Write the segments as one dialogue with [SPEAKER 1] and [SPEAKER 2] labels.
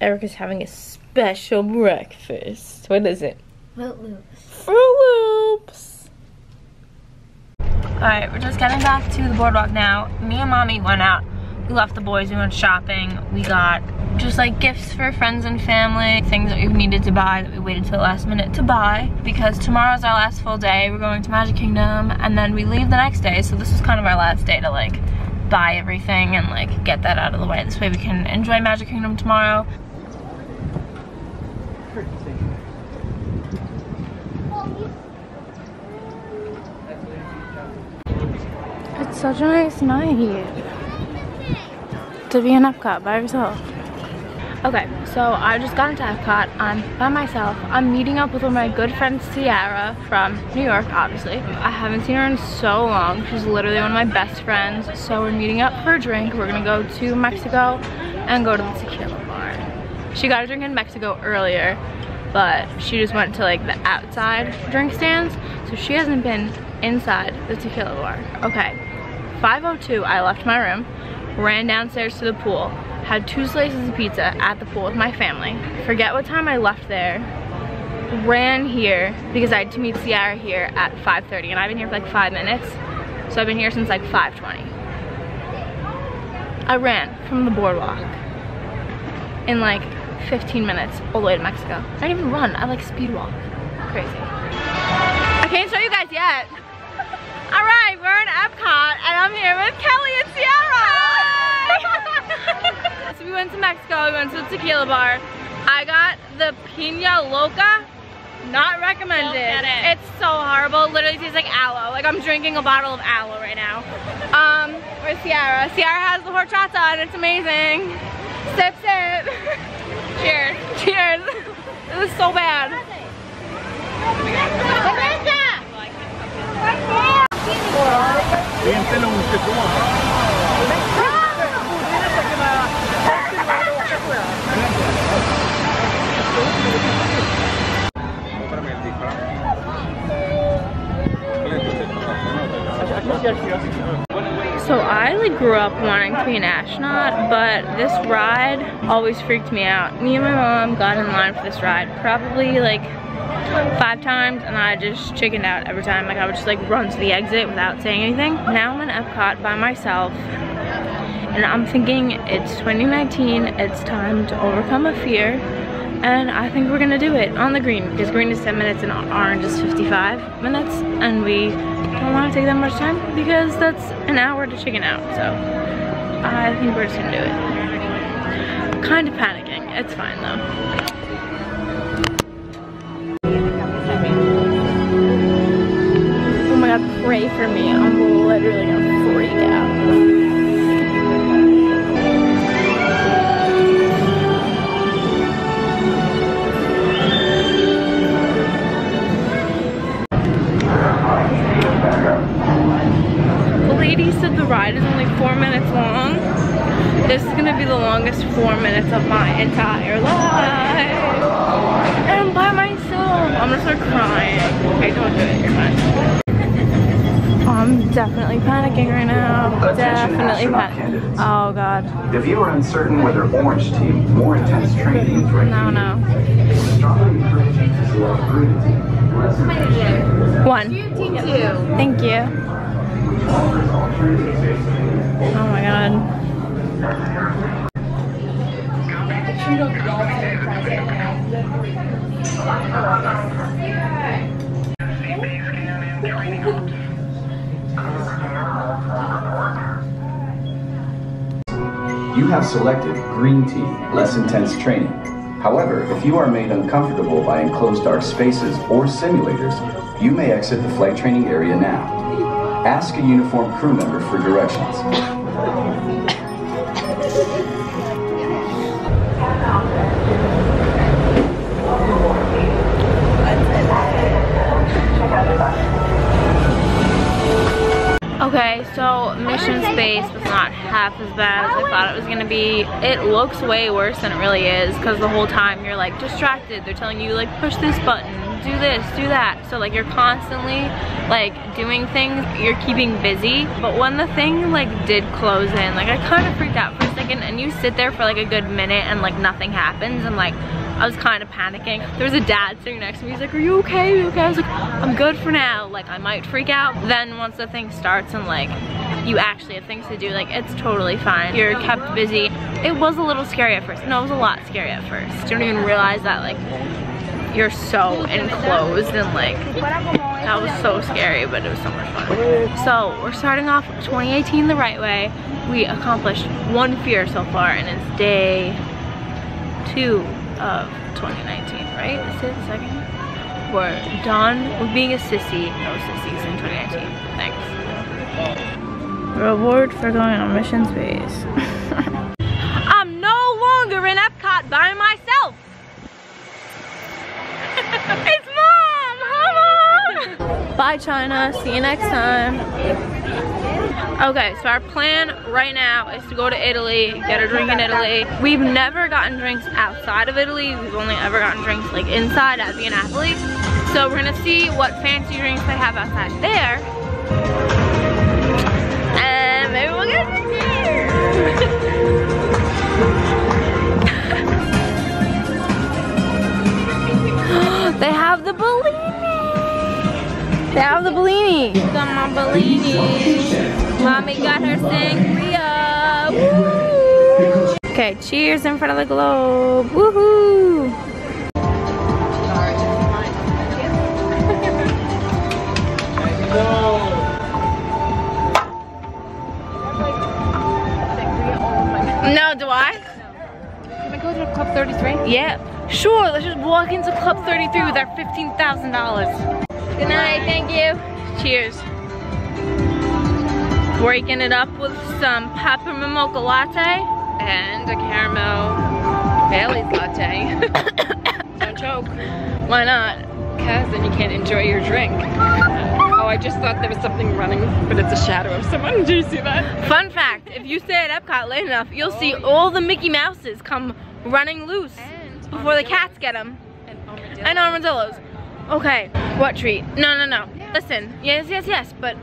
[SPEAKER 1] Erica's having a special breakfast. What is it?
[SPEAKER 2] Froot Loops.
[SPEAKER 1] Froot Loops. Alright, we're just getting back to the boardwalk now. Me and mommy went out. We left the boys, we went shopping. We got just like gifts for friends and family, things that we needed to buy that we waited till the last minute to buy because tomorrow's our last full day. We're going to Magic Kingdom and then we leave the next day. So this is kind of our last day to like buy everything and like get that out of the way. This way we can enjoy Magic Kingdom tomorrow. It's such a nice night here to be in Epcot by yourself. Okay, so I just got into Epcot. I'm by myself. I'm meeting up with one of my good friends, Siara, from New York, obviously. I haven't seen her in so long. She's literally one of my best friends. So we're meeting up for a drink. We're gonna go to Mexico and go to the tequila. She got a drink in Mexico earlier, but she just went to like the outside drink stands. So she hasn't been inside the tequila bar. Okay, 5.02, I left my room, ran downstairs to the pool, had two slices of pizza at the pool with my family. Forget what time I left there. Ran here because I had to meet Siara here at 5.30 and I've been here for like five minutes. So I've been here since like 5.20. I ran from the boardwalk in like 15 minutes all the way to Mexico. I don't even run, I like speed walk. Crazy. I can't show you guys yet. All right, we're in Epcot and I'm here with Kelly and Siara. so we went to Mexico, we went to the tequila bar. I got the Pina Loca, not recommended. It. It's so horrible, literally tastes like aloe. Like I'm drinking a bottle of aloe right now. Um, where's Siara. Siara has the horchata and it's amazing. Sip, sip. Cheers. Cheers. It was so bad.
[SPEAKER 3] Det är inte långt ifrån.
[SPEAKER 1] Grew up wanting to be an astronaut, but this ride always freaked me out. Me and my mom got in line for this ride probably like five times and I just chickened out every time. Like I would just like run to the exit without saying anything. Now I'm in Epcot by myself and I'm thinking it's 2019, it's time to overcome a fear and I think we're gonna do it on the green because green is 10 minutes and orange is 55 minutes and we don't want to take that much time because that's an hour to chicken out so I think we're just gonna do it. Kind of panicking it's fine though. Oh my god pray for me oh I'm definitely panicking right now.
[SPEAKER 4] Attention
[SPEAKER 1] Definitely panicking. Oh god.
[SPEAKER 4] If you are uncertain whether Orange Team more intense training is right
[SPEAKER 1] No, no.
[SPEAKER 4] you, we strongly encourage you to select Green Team.
[SPEAKER 1] One. Thank you. Oh my god.
[SPEAKER 4] You have selected Green Team, less intense training. However, if you are made uncomfortable by enclosed dark spaces or simulators, you may exit the flight training area now. Ask a uniformed crew member for directions.
[SPEAKER 1] Half as bad as I thought it was gonna be. It looks way worse than it really is because the whole time you're like distracted. They're telling you like push this button, do this, do that. So like you're constantly like doing things, you're keeping busy. But when the thing like did close in, like I kind of freaked out for a second and you sit there for like a good minute and like nothing happens and like I was kind of panicking. There was a dad sitting next to me. He's like, are you okay? Are you okay? I was like, I'm good for now. Like I might freak out. Then once the thing starts and like you actually have things to do, like it's totally fine. You're kept busy. It was a little scary at first. No, it was a lot scary at first. You don't even realize that like you're so enclosed and like that was so scary but it was so much fun so we're starting off 2018 the right way we accomplished one fear so far and it's day two of 2019 right is the second we're done with being a sissy no sissies in 2019 thanks reward for going on mission space i'm no longer in epcot by myself it's mom! Mom! Bye China, see you next time. Okay, so our plan right now is to go to Italy, get a drink in Italy. We've never gotten drinks outside of Italy. We've only ever gotten drinks like inside at Via Napoli. So we're gonna see what fancy drinks they have outside there. And maybe we'll get They have the Bellini. They have the Bellini. Got my Bellini. Mommy got her sangria. Woo! Okay, cheers in front of the globe. Woohoo! No, do I?
[SPEAKER 2] Can we go to Club 33?
[SPEAKER 1] Yeah. Sure, let's just walk into Club 33 with our $15,000. Good night, thank you. Cheers. Breaking it up with some peppermint mocha latte.
[SPEAKER 2] And a caramel Bailey's latte. Don't choke.
[SPEAKER 1] Why not?
[SPEAKER 2] Because then you can't enjoy your drink. Uh, oh, I just thought there was something running, but it's a shadow of someone. Do you see that?
[SPEAKER 1] Fun fact, if you stay at Epcot late enough, you'll see all the Mickey Mouses come running loose
[SPEAKER 2] And
[SPEAKER 1] before the cats get them.
[SPEAKER 2] And armadillo.
[SPEAKER 1] And armadillos. Okay, what treat? No, no, no. Listen, yes, yes, yes, but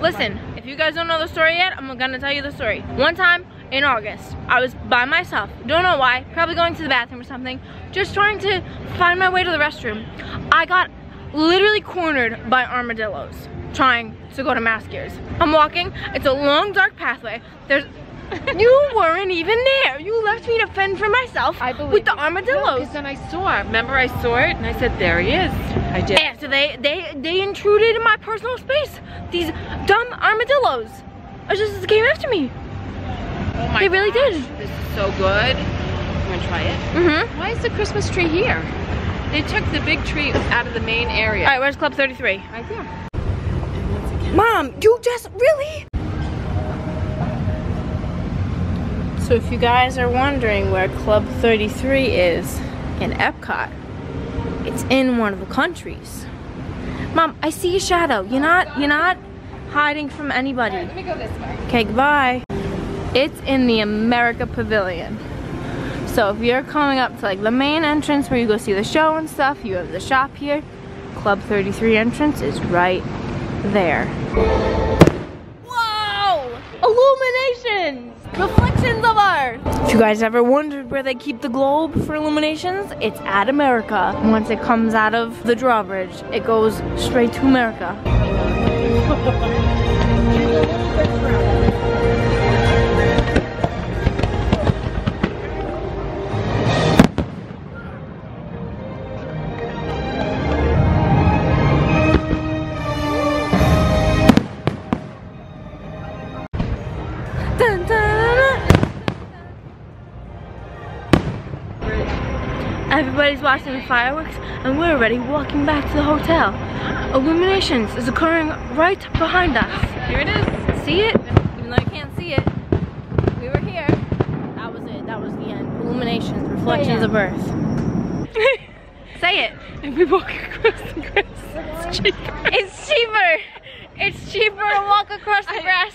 [SPEAKER 1] listen, if you guys don't know the story yet, I'm gonna tell you the story. One time in August, I was by myself, don't know why, probably going to the bathroom or something, just trying to find my way to the restroom. I got literally cornered by armadillos trying to go to Maskers. I'm walking, it's a long dark pathway. There's you weren't even there. You left me to fend for myself
[SPEAKER 2] I believe
[SPEAKER 1] with the armadillos.
[SPEAKER 2] Because then I saw, remember I saw it and I said, there he is. I did.
[SPEAKER 1] Yeah, so they, they, they intruded in my personal space. These dumb armadillos. I just came after me.
[SPEAKER 2] Oh my
[SPEAKER 1] They really
[SPEAKER 2] gosh,
[SPEAKER 1] did.
[SPEAKER 2] This is so good. I'm gonna try it?
[SPEAKER 1] Mm-hmm.
[SPEAKER 2] Why is the Christmas tree here? They took the big tree out of the main area.
[SPEAKER 1] All right, where's Club 33?
[SPEAKER 2] Right there.
[SPEAKER 1] Mom, you just, really? So if you guys are wondering where Club 33 is in Epcot, it's in one of the countries. Mom, I see a shadow. You're not, you're not hiding from anybody.
[SPEAKER 2] Let me go this way.
[SPEAKER 1] Okay, goodbye. It's in the America Pavilion. So if you're coming up to like the main entrance where you go see the show and stuff, you have the shop here. Club 33 entrance is right there. Whoa! Illuminations! Reflections of Earth! If you guys ever wondered where they keep the globe for illuminations, it's at America. Once it comes out of the drawbridge, it goes straight to America. Everybody's watching the fireworks and we're already walking back to the hotel. Illuminations is occurring right behind us.
[SPEAKER 2] Here it is.
[SPEAKER 1] See it? Even though you can't see it. We were here. That was it. That was the end. Illuminations, reflections of Earth. Say it.
[SPEAKER 2] If we walk across the grass, it's cheaper.
[SPEAKER 1] It's cheaper. It's cheaper to walk across the
[SPEAKER 2] I-
[SPEAKER 1] grass.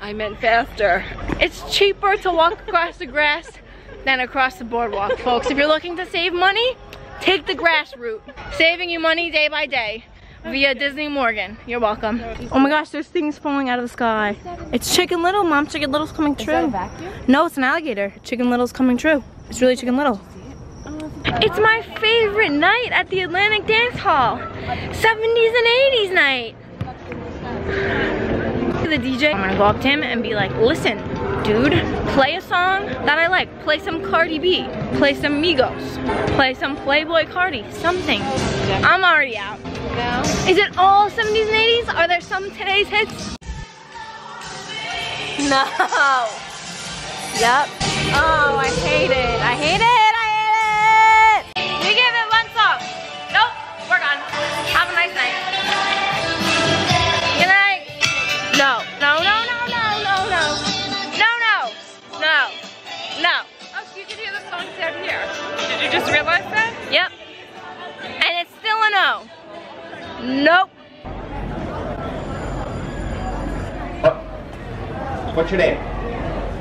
[SPEAKER 2] I meant faster.
[SPEAKER 1] It's cheaper to walk across the grass than across the boardwalk, folks. If you're looking to save money, take the grass route. Saving you money day by day. via Disney Morgan. You're welcome. Oh my gosh, there's things falling out of the sky. It's Chicken Little, Mom. Chicken Little's coming true. No, it's an alligator. Chicken Little's coming true. It's really Chicken Little. It's my favorite night at the Atlantic Dance Hall. 70s and 80s night. The DJ, I'm gonna go up to him and be like, listen, dude, play a song that I like. Play some Cardi B, play some Migos, play some Playboi Carti, something. I'm already out.
[SPEAKER 2] No.
[SPEAKER 1] Is it all 70s and 80s? Are there some today's hits? No. Yep. Oh, I hate it. I hate it.
[SPEAKER 2] Did you just realize that?
[SPEAKER 1] Yep. And it's still a no. Nope.
[SPEAKER 3] What's your name?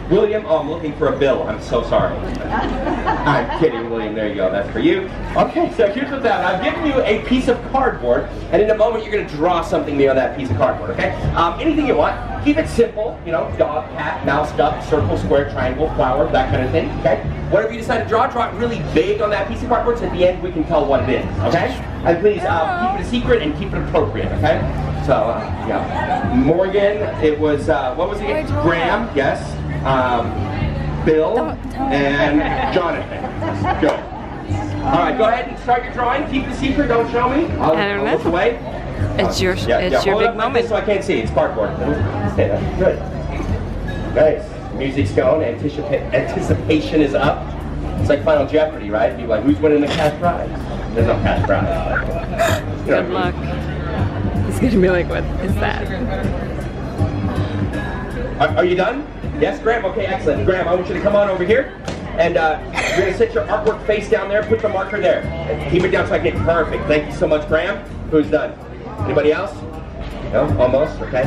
[SPEAKER 3] William, oh, I'm looking for a bill. I'm so sorry. I'm kidding, William. There you go. That's for you. Okay, so here's what's happening. I've given you a piece of cardboard, and in a moment you're going to draw something me on that piece of cardboard, okay? Um, anything you want. Keep it simple, you know, dog, cat, mouse, duck, circle, square, triangle, flower, that kind of thing, okay? Whatever you decide to draw, draw it really big on that piece of cardboard so at the end we can tell what it is, okay? And please uh, keep it a secret and keep it appropriate, okay? So, uh, yeah. Morgan, it was, uh, what was it? Graham, yes. Um, Bill, and Jonathan. Good. All right, go ahead and start your drawing. Keep the secret. Don't show me. I'll,
[SPEAKER 2] I don't
[SPEAKER 3] I'll look away.
[SPEAKER 2] It's your,
[SPEAKER 3] Yeah,
[SPEAKER 2] it's
[SPEAKER 3] yeah.
[SPEAKER 2] your
[SPEAKER 3] Hold
[SPEAKER 2] big
[SPEAKER 3] up
[SPEAKER 2] moment.
[SPEAKER 3] so I can't see. It's cardboard. Stay there. Good. Nice. Music's going. Anticipa- anticipation is up. It's like Final Jeopardy, right? People like, who's winning the cash prize? There's no cash prize. You know
[SPEAKER 2] Good
[SPEAKER 3] I mean.
[SPEAKER 2] luck. He's gonna be like, what is that?
[SPEAKER 3] Are, are you done? Yes, Graham? Okay, excellent. Graham, I want you to come on over here. And uh, you're going to set your artwork face down there. Put the marker there. And keep it down so I can get perfect. Thank you so much, Graham. Who's done? Anybody else? No? Almost? Okay.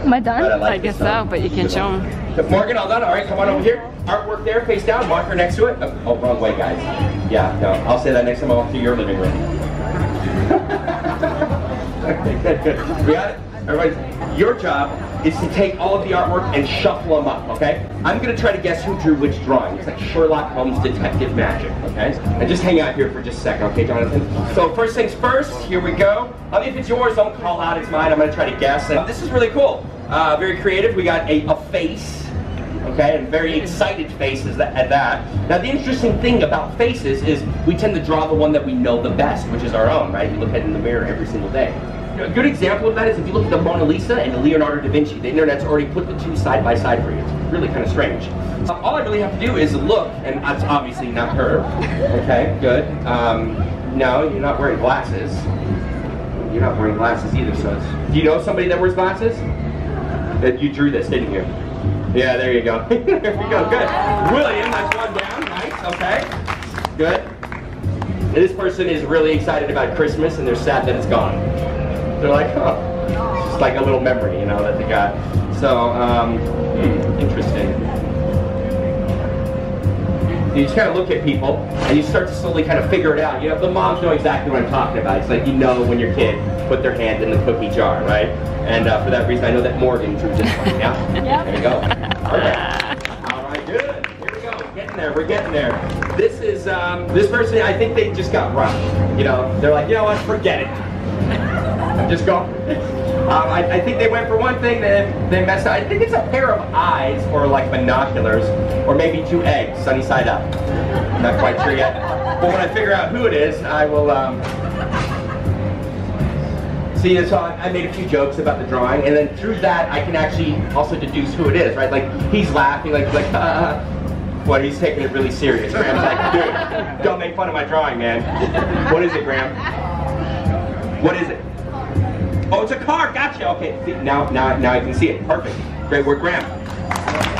[SPEAKER 1] Am I done?
[SPEAKER 2] I
[SPEAKER 3] like
[SPEAKER 2] guess so, but you can't show him.
[SPEAKER 3] Morgan, all done? All right, come on over here. Artwork there, face down. Marker next to it. Oh, oh, wrong way, guys. Yeah, no. I'll say that next time I walk through your living room. okay, good, good. We got it? Everybody, your job is to take all of the artwork and shuffle them up, okay? I'm gonna try to guess who drew which drawing. It's like Sherlock Holmes detective magic, okay? And just hang out here for just a second, okay, Jonathan? So first things first, here we go. If it's yours, don't call out it's mine. I'm gonna try to guess. And this is really cool. Uh, very creative. We got a, a face, okay, and very excited faces at that. Now, the interesting thing about faces is we tend to draw the one that we know the best, which is our own, right? We look at in the mirror every single day. A good example of that is if you look at the Mona Lisa and Leonardo da Vinci, the internet's already put the two side by side for you. It's really kind of strange. So all I really have to do is look, and that's obviously not her. Okay, good. Um, no, you're not wearing glasses. You're not wearing glasses either, so do you know somebody that wears glasses? That you drew this, didn't you? Yeah, there you go. there we go. Good. William, that's one down. Nice. Okay. Good. This person is really excited about Christmas and they're sad that it's gone. They're like, oh, it's just like a little memory, you know, that they got. So, um, hmm, interesting. You just kind of look at people and you start to slowly kind of figure it out. You know, the moms know exactly what I'm talking about. It's like you know when your kid put their hand in the cookie jar, right? And uh, for that reason, I know that Morgan drew this one. Yeah?
[SPEAKER 1] Yeah.
[SPEAKER 3] There you go. Perfect. All right, good. Here we go. We're getting there. We're getting there. This is, um, this person, I think they just got rough. You know, they're like, you know what, forget it. Just go. Um, I, I think they went for one thing, then they messed up. I think it's a pair of eyes or like binoculars, or maybe two eggs, sunny side up. Not quite sure yet. But when I figure out who it is, I will. Um, See, so I I made a few jokes about the drawing, and then through that, I can actually also deduce who it is, right? Like he's laughing, like like. Uh, what? He's taking it really serious. Graham's like, dude, don't make fun of my drawing, man. What is it, Graham? What is it? Oh, it's a car. Gotcha. Okay. See, now, now, now I can see it. Perfect. Great work, Graham.